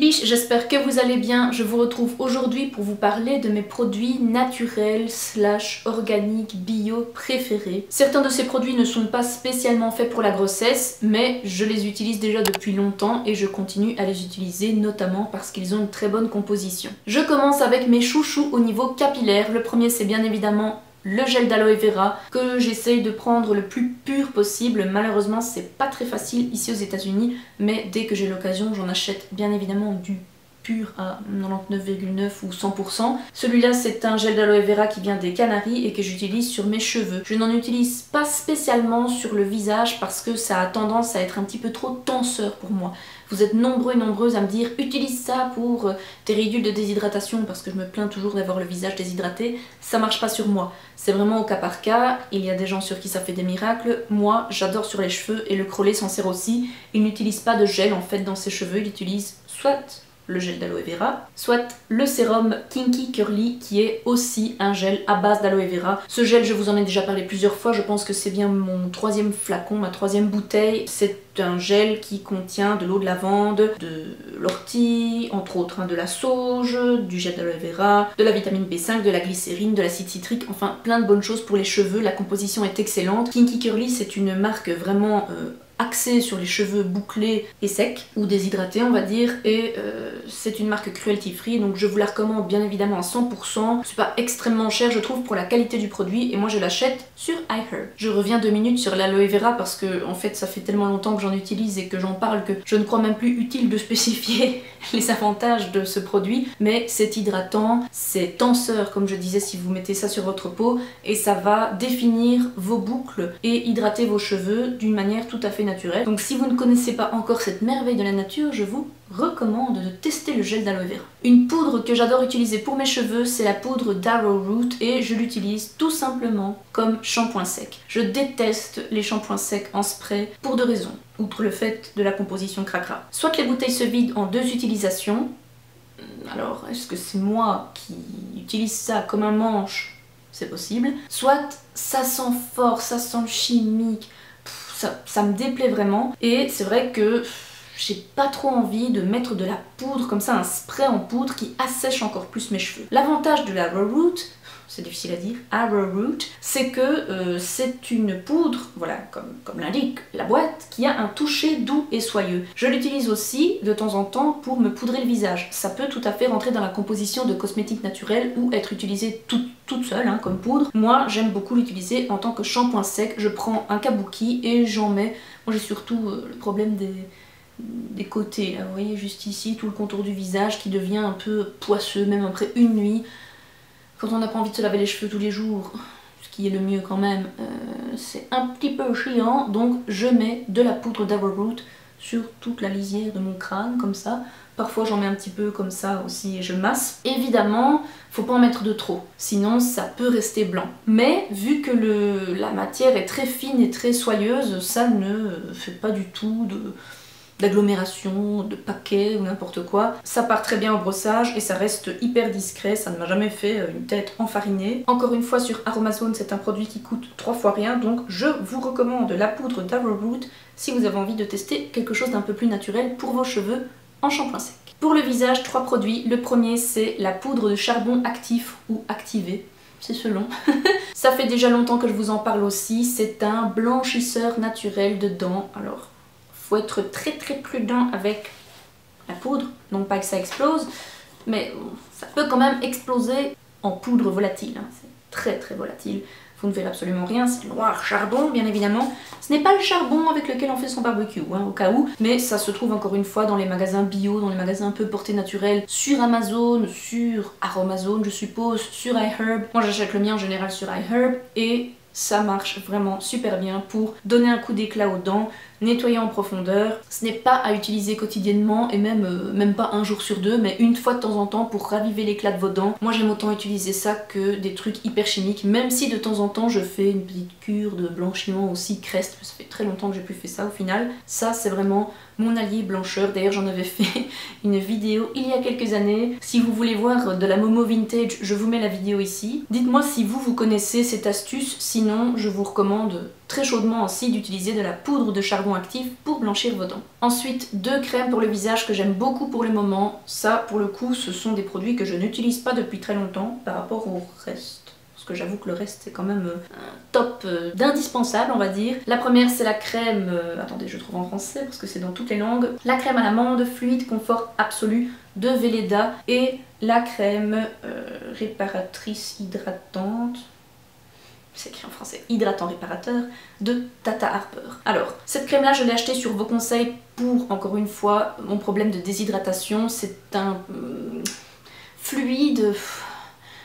j'espère que vous allez bien. Je vous retrouve aujourd'hui pour vous parler de mes produits naturels slash organiques bio préférés. Certains de ces produits ne sont pas spécialement faits pour la grossesse, mais je les utilise déjà depuis longtemps et je continue à les utiliser notamment parce qu'ils ont une très bonne composition. Je commence avec mes chouchous au niveau capillaire. Le premier c'est bien évidemment le gel d'aloe vera que j'essaye de prendre le plus pur possible. Malheureusement c'est pas très facile ici aux états unis mais dès que j'ai l'occasion j'en achète bien évidemment du pur à 99,9 ou 100%. Celui-là c'est un gel d'aloe vera qui vient des Canaries et que j'utilise sur mes cheveux. Je n'en utilise pas spécialement sur le visage parce que ça a tendance à être un petit peu trop tenseur pour moi. Vous êtes nombreux et nombreuses à me dire utilise ça pour euh, tes ridules de déshydratation parce que je me plains toujours d'avoir le visage déshydraté. Ça marche pas sur moi. C'est vraiment au cas par cas. Il y a des gens sur qui ça fait des miracles. Moi, j'adore sur les cheveux et le crollet s'en sert aussi. Il n'utilise pas de gel en fait dans ses cheveux. Il utilise soit le gel d'aloe vera, soit le sérum Kinky Curly qui est aussi un gel à base d'aloe vera. Ce gel, je vous en ai déjà parlé plusieurs fois, je pense que c'est bien mon troisième flacon, ma troisième bouteille. C'est un gel qui contient de l'eau de lavande, de l'ortie, entre autres hein, de la sauge, du gel d'aloe vera, de la vitamine B5, de la glycérine, de l'acide citrique, enfin plein de bonnes choses pour les cheveux. La composition est excellente. Kinky Curly, c'est une marque vraiment... Euh, axé sur les cheveux bouclés et secs, ou déshydratés on va dire, et euh, c'est une marque cruelty free, donc je vous la recommande bien évidemment à 100%. C'est pas extrêmement cher je trouve pour la qualité du produit, et moi je l'achète sur iHerb. Je reviens deux minutes sur l'aloe vera parce que en fait ça fait tellement longtemps que j'en utilise et que j'en parle que je ne crois même plus utile de spécifier les avantages de ce produit, mais c'est hydratant, c'est tenseur comme je disais si vous mettez ça sur votre peau, et ça va définir vos boucles et hydrater vos cheveux d'une manière tout à fait donc si vous ne connaissez pas encore cette merveille de la nature, je vous recommande de tester le gel d'aloe vera. Une poudre que j'adore utiliser pour mes cheveux, c'est la poudre d'Arrowroot et je l'utilise tout simplement comme shampoing sec. Je déteste les shampoings secs en spray pour deux raisons, outre le fait de la composition cracra. Soit les bouteilles se vident en deux utilisations, alors est-ce que c'est moi qui utilise ça comme un manche? C'est possible. Soit ça sent fort, ça sent chimique, ça, me déplaît vraiment. Et c'est vrai que j'ai pas trop envie de mettre de la poudre comme ça, un spray en poudre qui assèche encore plus mes cheveux. L'avantage de la Root, c'est difficile à dire, Arrowroot, c'est que euh, c'est une poudre, voilà, comme, comme l'indique la boîte, qui a un toucher doux et soyeux. Je l'utilise aussi de temps en temps pour me poudrer le visage. Ça peut tout à fait rentrer dans la composition de cosmétiques naturels ou être utilisé toute seule, hein, comme poudre. Moi, j'aime beaucoup l'utiliser en tant que shampoing sec. Je prends un kabuki et j'en mets. Moi, j'ai surtout euh, le problème des des côtés, vous voyez juste ici, tout le contour du visage qui devient un peu poisseux, même après une nuit quand on n'a pas envie de se laver les cheveux tous les jours, ce qui est le mieux quand même, euh, c'est un petit peu chiant, donc je mets de la poudre d'Arrowroot sur toute la lisière de mon crâne, comme ça. Parfois j'en mets un petit peu comme ça aussi et je masse. Évidemment, faut pas en mettre de trop, sinon ça peut rester blanc. Mais vu que le, la matière est très fine et très soyeuse, ça ne fait pas du tout de d'agglomération, de paquets ou n'importe quoi. Ça part très bien au brossage et ça reste hyper discret, ça ne m'a jamais fait euh, une tête enfarinée. Encore une fois sur Aromazone c'est un produit qui coûte trois fois rien donc je vous recommande la poudre d'Arrowroot si vous avez envie de tester quelque chose d'un peu plus naturel pour vos cheveux en shampoing sec. Pour le visage, trois produits. Le premier c'est la poudre de charbon actif ou activé c'est selon. ça fait déjà longtemps que je vous en parle aussi, c'est un blanchisseur naturel de dents. Alors faut être très très prudent avec la poudre, non pas que ça explose, mais ça peut quand même exploser en poudre volatile, hein. c'est très très volatile. Vous ne verrez absolument rien, c'est noir charbon bien évidemment. Ce n'est pas le charbon avec lequel on fait son barbecue, hein, au cas où, mais ça se trouve encore une fois dans les magasins bio, dans les magasins un peu portés naturels, sur Amazon, sur Aromazone je suppose, sur iHerb. Moi j'achète le mien en général sur iHerb et ça marche vraiment super bien pour donner un coup d'éclat aux dents, nettoyer en profondeur. Ce n'est pas à utiliser quotidiennement et même, euh, même pas un jour sur deux, mais une fois de temps en temps pour raviver l'éclat de vos dents. Moi j'aime autant utiliser ça que des trucs hyper chimiques, même si de temps en temps je fais une petite cure de blanchiment aussi crest, ça fait très longtemps que j'ai plus fait ça au final. Ça c'est vraiment mon allié blancheur. D'ailleurs j'en avais fait une vidéo il y a quelques années. Si vous voulez voir de la Momo Vintage, je vous mets la vidéo ici. Dites-moi si vous, vous connaissez cette astuce, sinon je vous recommande très chaudement aussi d'utiliser de la poudre de charbon actif pour blanchir vos dents. Ensuite, deux crèmes pour le visage que j'aime beaucoup pour le moment. Ça, pour le coup, ce sont des produits que je n'utilise pas depuis très longtemps par rapport au reste que j'avoue que le reste c'est quand même euh, un top euh, d'indispensable on va dire. La première c'est la crème, euh, attendez je trouve en français parce que c'est dans toutes les langues, la crème à l'amande fluide confort absolu de Velleda et la crème réparatrice hydratante c'est écrit en français, hydratant réparateur, de Tata Harper. Alors, cette crème-là, je l'ai achetée sur vos conseils pour, encore une fois, mon problème de déshydratation. C'est un fluide...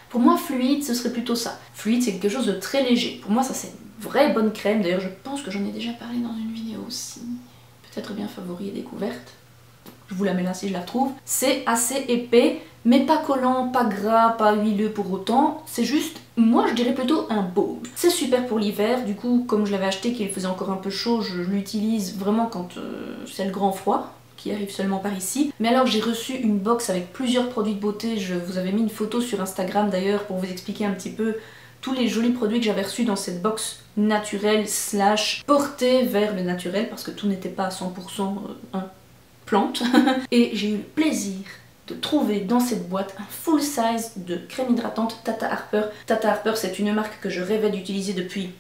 Pour moi, fluide, ce serait plutôt ça. Fluide, c'est quelque chose de très léger. Pour moi, ça, c'est une vraie bonne crème. D'ailleurs, je pense que j'en ai déjà parlé dans une vidéo aussi. Peut-être bien favori et découverte. Je vous la mets là si je la trouve. C'est assez épais, mais pas collant, pas gras, pas huileux pour autant. C'est juste, moi je dirais plutôt un baume. C'est super pour l'hiver, du coup, comme je l'avais acheté, qu'il faisait encore un peu chaud, je l'utilise vraiment quand euh, c'est le grand froid qui arrive seulement par ici. Mais alors j'ai reçu une box avec plusieurs produits de beauté, je vous avais mis une photo sur Instagram d'ailleurs pour vous expliquer un petit peu tous les jolis produits que j'avais reçus dans cette box naturelle slash portée vers le naturel parce que tout n'était pas à 100% euh, plante. Et j'ai eu le plaisir de trouver dans cette boîte un full size de crème hydratante Tata Harper. Tata Harper c'est une marque que je rêvais d'utiliser depuis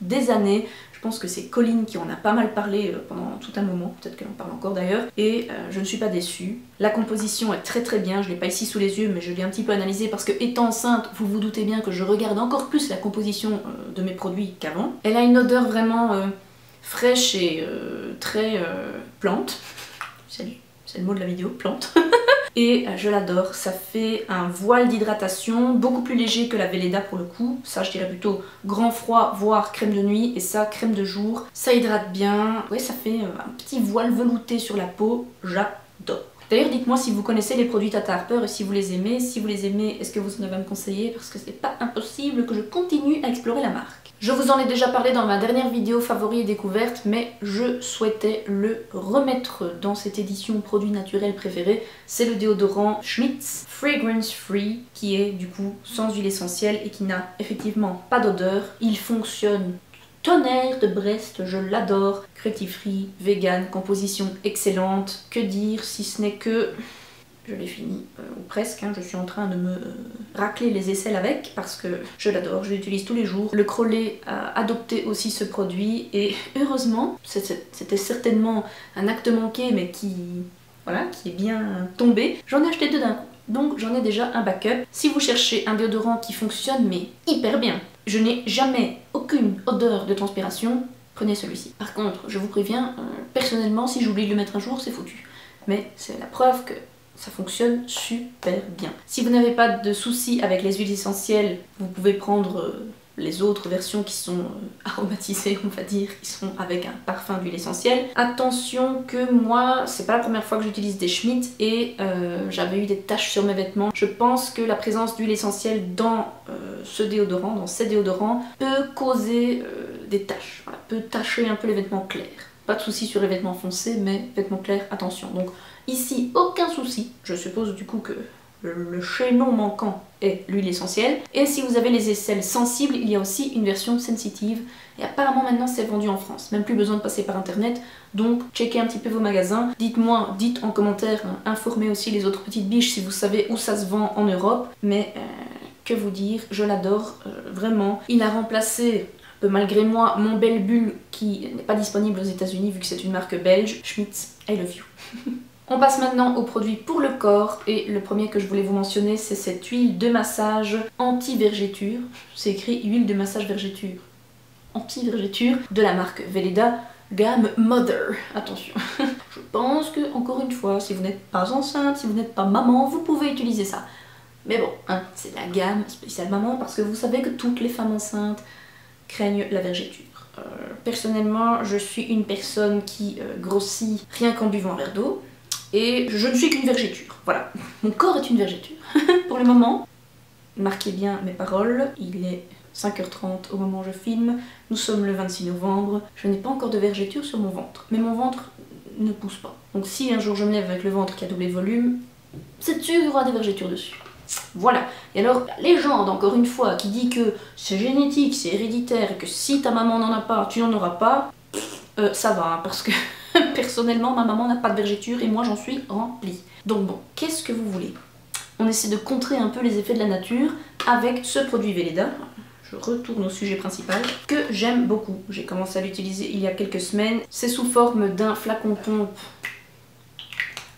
des années. Je pense que c'est Colline qui en a pas mal parlé euh, pendant tout un moment, peut-être qu'elle en parle encore d'ailleurs, et euh, je ne suis pas déçue. La composition est très très bien, je l'ai pas ici sous les yeux, mais je l'ai un petit peu analysée parce que étant enceinte, vous vous doutez bien que je regarde encore plus la composition euh, de mes produits qu'avant. Elle a une odeur vraiment fraîche et très plante. C'est le mot de la vidéo, plante. et euh, je l'adore. Ça fait un voile d'hydratation beaucoup plus léger que la Velleda pour le coup. Ça je dirais plutôt grand froid voire crème de nuit et ça crème de jour. Ça hydrate bien. Ouais ça fait euh, un petit voile velouté sur la peau. J'adore. D'ailleurs, dites-moi si vous connaissez les produits Tata Harper et si vous les aimez. Si vous les aimez, est-ce que vous en avez à me conseiller? Parce que c'est pas impossible que je continue à explorer la marque. Je vous en ai déjà parlé dans ma dernière vidéo favori et découverte, mais je souhaitais le remettre dans cette édition produit naturel préféré. C'est le déodorant Schmitz Fragrance Free, qui est du coup sans huile essentielle et qui n'a effectivement pas d'odeur. Il fonctionne tonnerre de Brest, je l'adore. Cruelty-free, vegan, composition excellente. Que dire si ce n'est que je l'ai fini, euh, ou presque, hein. je suis en train de me euh, racler les aisselles avec parce que je l'adore, je l'utilise tous les jours. Le Crollet a adopté aussi ce produit et heureusement, c'était certainement un acte manqué mais qui, voilà, qui est bien tombé. J'en ai acheté deux d'un. Donc j'en ai déjà un backup. Si vous cherchez un déodorant qui fonctionne mais hyper bien, je n'ai jamais aucune odeur de transpiration, prenez celui-ci. Par contre, je vous préviens, euh, personnellement, si j'oublie de le mettre un jour, c'est foutu. Mais c'est la preuve que ça fonctionne super bien. Si vous n'avez pas de soucis avec les huiles essentielles, vous pouvez prendre euh, les autres versions qui sont euh, aromatisées, on va dire, qui sont avec un parfum d'huile essentielle. Attention que moi, c'est pas la première fois que j'utilise des Schmitt et j'avais eu des taches sur mes vêtements. Je pense que la présence d'huile essentielle dans ce déodorant, dans ces déodorants, peut causer des taches, peut tacher un peu les vêtements clairs. Pas de soucis sur les vêtements foncés, mais vêtements clairs, attention. Donc Ici, aucun souci. Je suppose du coup que le chaînon manquant est l'huile essentielle. Et si vous avez les aisselles sensibles, il y a aussi une version sensitive. Et apparemment maintenant c'est vendu en France. Même plus besoin de passer par internet. Donc checkez un petit peu vos magasins. Dites-moi, dites en commentaire, hein, informez aussi les autres petites biches si vous savez où ça se vend en Europe. Mais euh, que vous dire, je l'adore euh, vraiment. Il a remplacé peu malgré moi mon belle bulle qui n'est pas disponible aux états unis vu que c'est une marque belge. Schmitz, I love you. On passe maintenant aux produits pour le corps et le premier que je voulais vous mentionner c'est cette huile de massage anti-vergéture. C'est écrit huile de massage vergéture. Anti-vergéture de la marque Veleda gamme Mother. Attention. je pense que, encore une fois, si vous n'êtes pas enceinte, si vous n'êtes pas maman, vous pouvez utiliser ça. Mais bon, hein, c'est la gamme spéciale maman parce que vous savez que toutes les femmes enceintes craignent la vergéture. Euh, personnellement, je suis une personne qui euh, grossit rien qu'en buvant un verre d'eau et je ne suis qu'une vergéture. Voilà, mon corps est une vergéture pour le moment. Marquez bien mes paroles, il est 5h30 au moment où je filme, nous sommes le 26 novembre, je n'ai pas encore de vergéture sur mon ventre, mais mon ventre ne pousse pas. Donc si un jour je me lève avec le ventre qui a doublé de volume, c'est sûr qu'il y aura des vergétures dessus. Voilà. Et alors, légende, encore une fois, qui dit que c'est génétique, c'est héréditaire, et que si ta maman n'en a pas, tu n'en auras pas, euh, ça va, hein, parce que personnellement, ma maman n'a pas de vergéture et moi j'en suis remplie. Donc bon, qu'est-ce que vous voulez? On essaie de contrer un peu les effets de la nature avec ce produit Velleda. Je retourne au sujet principal, que j'aime beaucoup. J'ai commencé à l'utiliser il y a quelques semaines. C'est sous forme d'un flacon pompe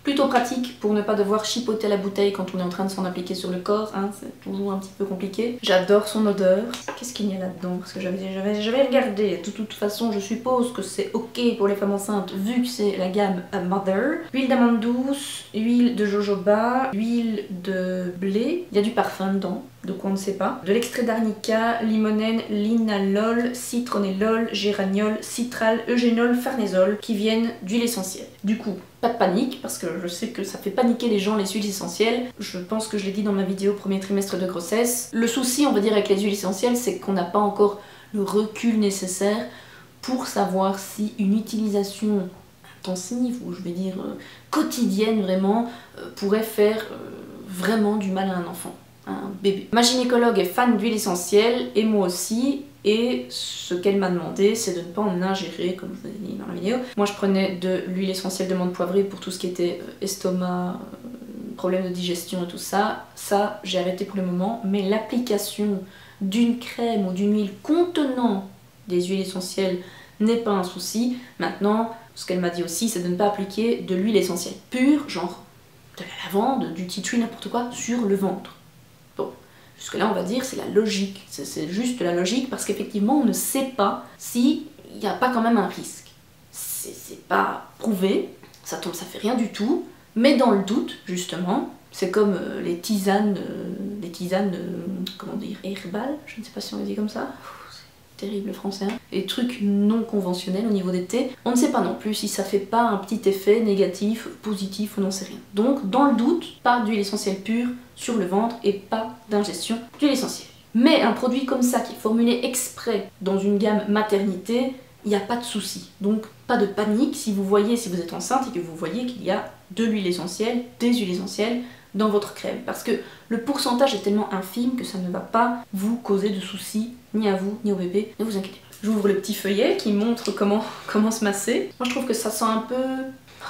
Plutôt pratique pour ne pas devoir chipoter la bouteille quand on est en train de s'en appliquer sur le corps, hein, c'est toujours un petit peu compliqué. J'adore son odeur. Qu'est-ce qu'il y a là-dedans? Parce que j'avais regardé. De toute façon, je suppose que c'est ok pour les femmes enceintes vu que c'est la gamme Mother. Huile d'amande douce, huile de jojoba, huile de blé. Il y a du parfum dedans de quoi on ne sait pas. De l'extrait d'arnica, limonène, linalol, citronellol, géraniol, citral, eugénol, farnésol qui viennent d'huile essentielle. Du coup, pas de panique parce que je sais que ça fait paniquer les gens les huiles essentielles. Je pense que je l'ai dit dans ma vidéo premier trimestre de grossesse. Le souci, on va dire, avec les huiles essentielles, c'est qu'on n'a pas encore le recul nécessaire pour savoir si une utilisation intensive ou je vais dire euh, quotidienne vraiment euh, pourrait faire euh, vraiment du mal à un enfant un bébé. Ma gynécologue est fan d'huile essentielle et moi aussi. Et ce qu'elle m'a demandé, c'est de ne pas en ingérer, comme je vous ai dit dans la vidéo. Moi, je prenais de l'huile essentielle de menthe poivrée pour tout ce qui était euh, estomac, euh, problème de digestion et tout ça. Ça, j'ai arrêté pour le moment. Mais l'application d'une crème ou d'une huile contenant des huiles essentielles n'est pas un souci. Maintenant, ce qu'elle m'a dit aussi, c'est de ne pas appliquer de l'huile essentielle pure, genre de la lavande, du tea n'importe quoi, sur le ventre. Jusque là, on va dire, c'est la logique. C'est juste la logique parce qu'effectivement, on ne sait pas s'il n'y a pas quand même un risque. C'est pas prouvé, ça tombe, ça fait rien du tout. Mais dans le doute, justement, c'est comme euh, les tisanes, euh, les tisanes, euh, comment dire, herbales, je ne sais pas si on le dit comme ça terrible français, hein. et trucs non conventionnels au niveau des thés, on ne sait pas non plus si ça fait pas un petit effet négatif, positif, ou n'en sait rien. Donc, dans le doute, pas d'huile essentielle pure sur le ventre et pas d'ingestion d'huile essentielle. Mais un produit comme ça qui est formulé exprès dans une gamme maternité, il n'y a pas de souci. Donc pas de panique si vous voyez, si vous êtes enceinte et que vous voyez qu'il y a de l'huile essentielle, des huiles essentielles dans votre crème. Parce que le pourcentage est tellement infime que ça ne va pas vous causer de soucis, ni à vous, ni au bébé. Ne vous inquiétez. J'ouvre le petit feuillet qui montre comment, comment se masser. Moi je trouve que ça sent un peu...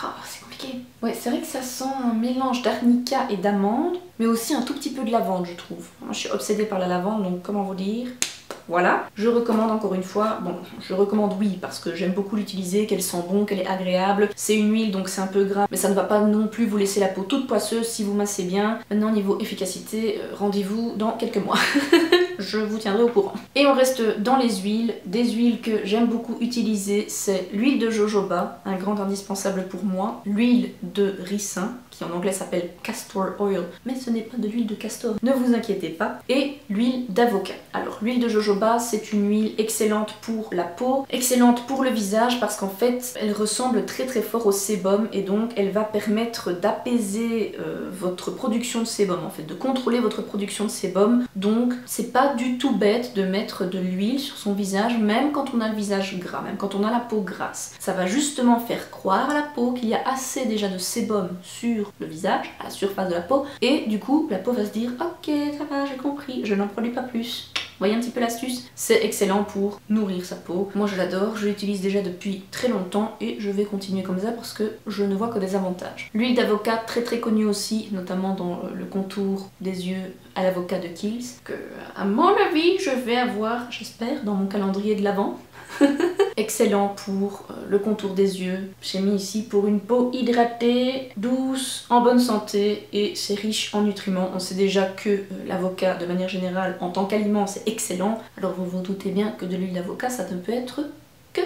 Ah, c'est compliqué. Ouais, c'est vrai que ça sent un mélange d'arnica et d'amande, mais aussi un tout petit peu de lavande, je trouve. Moi je suis obsédée par la lavande, donc comment vous dire? Voilà, je recommande encore une fois, bon, je recommande oui parce que j'aime beaucoup l'utiliser, qu'elle sent bon, qu'elle est agréable. C'est une huile donc c'est un peu gras, mais ça ne va pas non plus vous laisser la peau toute poisseuse si vous massez bien. Maintenant niveau efficacité, euh, rendez-vous dans quelques mois. je vous tiendrai au courant. Et on reste dans les huiles. Des huiles que j'aime beaucoup utiliser, c'est l'huile de jojoba, un grand indispensable pour moi, l'huile de ricin, qui en anglais s'appelle castor oil, mais ce n'est pas de l'huile de castor, ne vous inquiétez pas, et l'huile d'avocat. Alors l'huile de jojoba, c'est une huile excellente pour la peau, excellente pour le visage, parce qu'en fait, elle ressemble très très fort au sébum, et donc elle va permettre d'apaiser euh, votre production de sébum, en fait, de contrôler votre production de sébum, donc c'est pas du tout bête de mettre de l'huile sur son visage, même quand on a le visage gras, même quand on a la peau grasse. Ça va justement faire croire à la peau qu'il y a assez déjà de sébum sur le visage, à la surface de la peau, et du coup la peau va se dire ok ça va j'ai compris, je n'en produis pas plus. Voyez un petit peu l'astuce? C'est excellent pour nourrir sa peau. Moi je l'adore, je l'utilise déjà depuis très longtemps et je vais continuer comme ça parce que je ne vois que des avantages. L'huile d'avocat très très connue aussi, notamment dans le contour des yeux à l'avocat de Kills, que à mon avis je vais avoir, j'espère, dans mon calendrier de l'avant. Excellent pour euh, le contour des yeux. J'ai mis ici pour une peau hydratée, douce, en bonne santé et c'est riche en nutriments. On sait déjà que euh, l'avocat, de manière générale, en tant qu'aliment, c'est excellent. Alors vous vous doutez bien que de l'huile d'avocat, ça ne peut être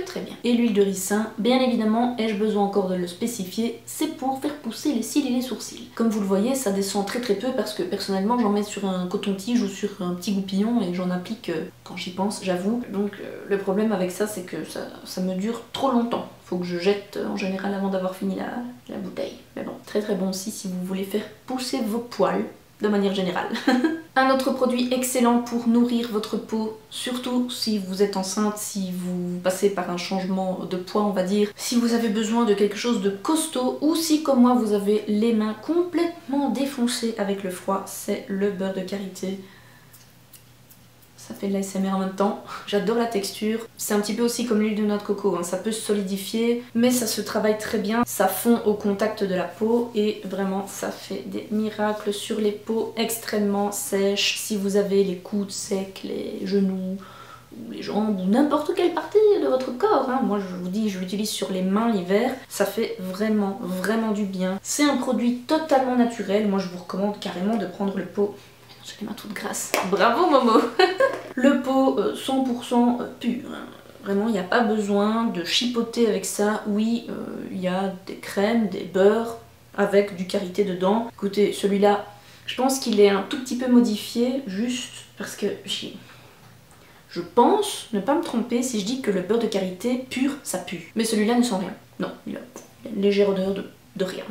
très bien. Et l'huile de ricin, bien évidemment, ai-je besoin encore de le spécifier, c'est pour faire pousser les cils et les sourcils. Comme vous le voyez, ça descend très très peu parce que personnellement j'en mets sur un coton-tige ou sur un petit goupillon et j'en applique euh, quand j'y pense, j'avoue. Donc euh, le problème avec ça, c'est que ça, me dure trop longtemps. Faut que je jette euh, en général avant d'avoir fini la, la bouteille. Mais bon, très très bon aussi si vous voulez faire pousser vos poils de manière générale. Un autre produit excellent pour nourrir votre peau, surtout si vous êtes enceinte, si vous passez par un changement de poids on va dire, si vous avez besoin de quelque chose de costaud ou si comme moi vous avez les mains complètement complètement défoncé avec le froid, c'est le beurre de karité. Ça fait de l'ASMR en même temps. J'adore la texture. C'est un petit peu aussi comme l'huile de noix de coco, hein. ça peut se solidifier, mais ça se travaille très bien. Ça fond au contact de la peau et vraiment ça fait des miracles sur les peaux extrêmement sèches. Si vous avez les coudes secs, les genoux, ou les jambes ou n'importe quelle partie de votre corps. Hein. Moi je vous dis, je l'utilise sur les mains l'hiver, ça fait vraiment vraiment du bien. C'est un produit totalement naturel, moi je vous recommande carrément de prendre le pot. J'ai les mains toutes grasses. Bravo Momo Le pot 100% euh, pur. Hein. Vraiment, il n'y a pas besoin de chipoter avec ça. Oui, euh, il y a des crèmes, des beurres avec du karité dedans. Écoutez, celui-là, je pense qu'il est un tout petit peu modifié, juste parce que je pense ne pas me tromper si je dis que le beurre de karité pur, ça pue. Mais celui-là ne sent rien. Non, il a, une légère odeur de, de rien.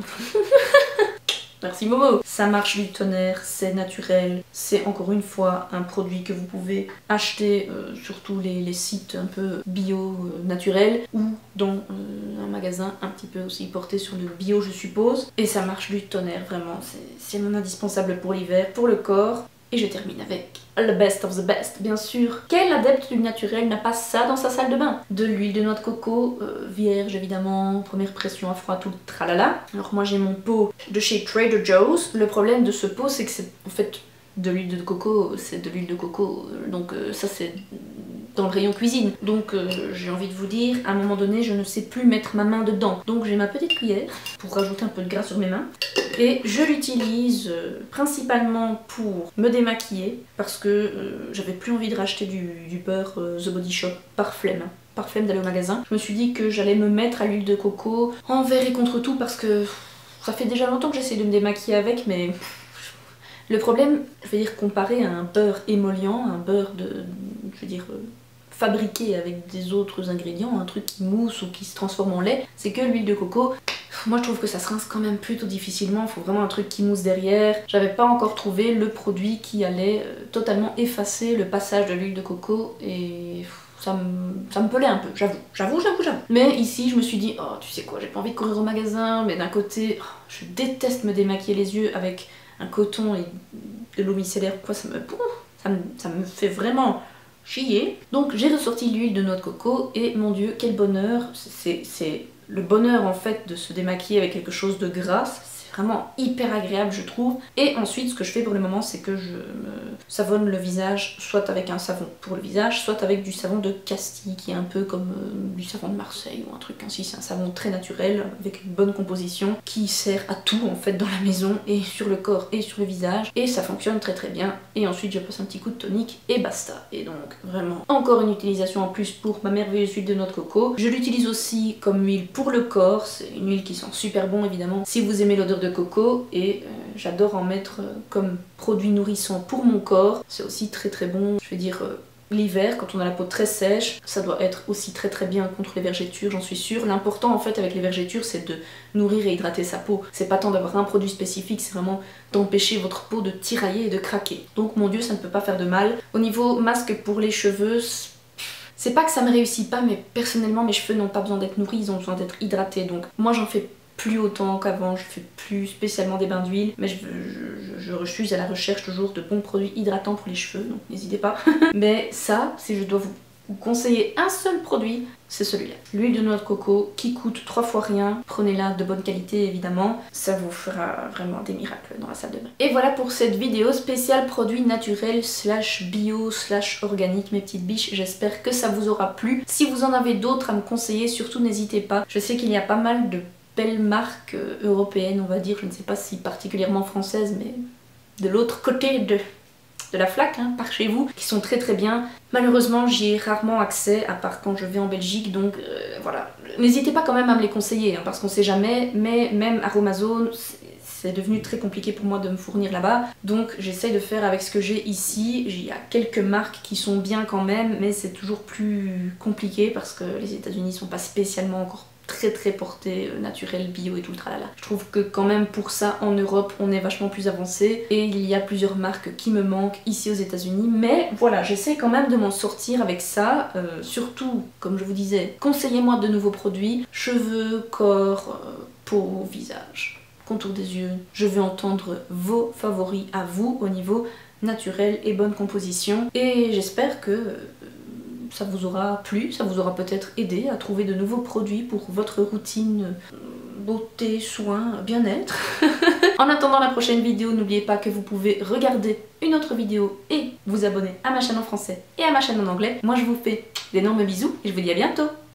Merci Momo Ça marche du tonnerre, c'est naturel, c'est encore une fois un produit que vous pouvez acheter euh, sur tous les, sites un peu bio euh, naturels ou dans euh, un magasin un petit peu aussi porté sur le bio je suppose. Et ça marche du tonnerre vraiment, c'est mon indispensable pour l'hiver, pour le corps. Et je termine avec le best of the best, bien sûr. Quel adepte du naturel n'a pas ça dans sa salle de bain? De l'huile de noix de coco, euh, vierge évidemment, première pression à froid, tout le tralala. Alors moi j'ai mon pot de chez Trader Joe's. Le problème de ce pot c'est que c'est en fait de l'huile de coco, c'est de l'huile de coco, donc euh, ça c'est dans le rayon cuisine. Donc euh, j'ai envie de vous dire, à un moment donné, je ne sais plus mettre ma main dedans. Donc j'ai ma petite cuillère pour rajouter un peu de gras sur mes mains. Et je l'utilise euh, principalement pour me démaquiller parce que euh, j'avais plus envie de racheter du, beurre The Body Shop par flemme par flemme d'aller au magasin. Je me suis dit que j'allais me mettre à l'huile de coco envers et contre tout parce que ça fait déjà longtemps que j'essaie de me démaquiller avec mais le problème, je veux dire comparé à un beurre émollient, un beurre de, je veux dire fabriqué avec des autres ingrédients, un truc qui mousse ou qui se transforme en lait, c'est que l'huile de coco, moi je trouve que ça se rince quand même plutôt difficilement, il faut vraiment un truc qui mousse derrière. J'avais pas encore trouvé le produit qui allait euh, totalement effacer le passage de l'huile de coco et ça me, ça pelait un peu, j'avoue, j'avoue, j'avoue, j'avoue. Mais ici, je me suis dit, oh, tu sais quoi, j'ai pas envie de courir au magasin, mais d'un côté, oh, je déteste me démaquiller les yeux avec un coton et de l'eau micellaire, quoi, ça me, ça me, ça me fait vraiment chier. Donc j'ai ressorti l'huile de noix de coco et mon dieu, quel bonheur. C'est le bonheur en fait de se démaquiller avec quelque chose de gras vraiment hyper agréable je trouve. Et ensuite ce que je fais pour le moment c'est que je savonne le visage soit avec un savon pour le visage, soit avec du savon de Castille qui est un peu comme euh, du savon de Marseille ou un truc ainsi. C'est un savon très naturel avec une bonne composition qui sert à tout en fait dans la maison et sur le corps et sur le visage et ça fonctionne très très bien. Et ensuite je passe un petit coup de tonique et basta. Et donc vraiment encore une utilisation en plus pour ma merveilleuse huile de noix de coco. Je l'utilise aussi comme huile pour le corps, c'est une huile qui sent super bon évidemment. Si vous aimez l'odeur de coco et euh, j'adore en mettre euh, comme produit nourrissant pour mon corps. C'est aussi très très bon, je veux dire euh, l'hiver quand on a la peau très sèche, ça doit être aussi très très bien contre les vergetures, j'en suis sûre. L'important en fait avec les vergetures c'est de nourrir et hydrater sa peau. C'est pas tant d'avoir un produit spécifique, c'est vraiment d'empêcher votre peau de tirailler et de craquer. Donc mon dieu ça ne peut pas faire de mal. Au niveau masque pour les cheveux, c'est pas que ça me réussit pas, mais personnellement mes cheveux n'ont pas besoin d'être nourris, ils ont besoin d'être hydratés. Donc moi j'en fais plus autant qu'avant, je fais plus spécialement des bains d'huile, mais je, je, à la recherche toujours de bons produits hydratants pour les cheveux, donc n'hésitez pas. mais ça, si je dois vous, conseiller un seul produit, c'est celui-là. L'huile de noix de coco qui coûte trois fois rien. Prenez-la de bonne qualité évidemment. Ça vous fera vraiment des miracles dans la salle de bain. Et voilà pour cette vidéo spéciale produits naturels slash bio slash organique mes petites biches. J'espère que ça vous aura plu. Si vous en avez d'autres à me conseiller, surtout n'hésitez pas. Je sais qu'il y a pas mal de belle marque euh, européenne, on va dire, je ne sais pas si particulièrement française, mais de l'autre côté de, de la flaque, hein, par chez vous, qui sont très très bien. Malheureusement, j'y ai rarement accès, à part quand je vais en Belgique, donc euh, voilà. N'hésitez pas quand même à me les conseiller, hein, parce qu'on sait jamais, mais même Aromazone, c'est devenu très compliqué pour moi de me fournir là-bas. Donc j'essaye de faire avec ce que j'ai ici. Il y a quelques marques qui sont bien quand même, mais c'est toujours plus compliqué parce que les États-Unis sont pas spécialement encore très très porté euh, naturel, bio et tout le tralala. Je trouve que quand même pour ça en Europe on est vachement plus avancé et il y a plusieurs marques qui me manquent ici aux états unis mais voilà j'essaie quand même de m'en sortir avec ça, euh, surtout comme je vous disais, conseillez-moi de nouveaux produits, cheveux, corps, euh, peau, visage contour des yeux. Je veux entendre vos favoris à vous au niveau naturel et bonne composition. Et j'espère que ça vous aura plu, ça vous aura peut-être aidé à trouver de nouveaux produits pour votre routine euh, beauté, soins, bien-être. en attendant la prochaine vidéo, n'oubliez pas que vous pouvez regarder une autre vidéo et vous abonner à ma chaîne en français et à ma chaîne en anglais. Moi je vous fais d'énormes bisous et je vous dis à bientôt